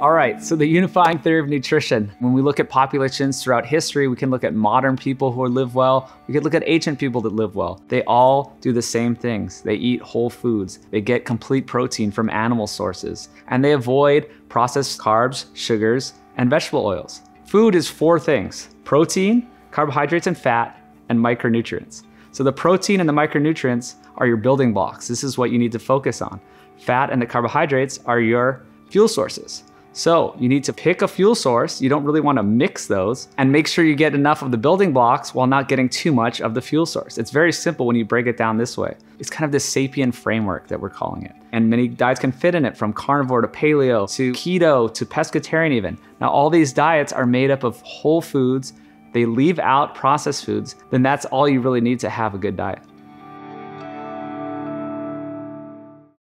All right, so the unifying theory of nutrition. When we look at populations throughout history, we can look at modern people who live well. We could look at ancient people that live well. They all do the same things. They eat whole foods. They get complete protein from animal sources. And they avoid processed carbs, sugars, and vegetable oils. Food is four things protein, carbohydrates and fat, and micronutrients. So the protein and the micronutrients are your building blocks. This is what you need to focus on. Fat and the carbohydrates are your fuel sources. So you need to pick a fuel source. You don't really want to mix those and make sure you get enough of the building blocks while not getting too much of the fuel source. It's very simple when you break it down this way. It's kind of this sapien framework that we're calling it. And many diets can fit in it from carnivore to paleo to keto to pescatarian even. Now all these diets are made up of whole foods. They leave out processed foods, then that's all you really need to have a good diet.